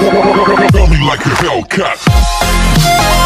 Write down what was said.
Feel like a Hellcat.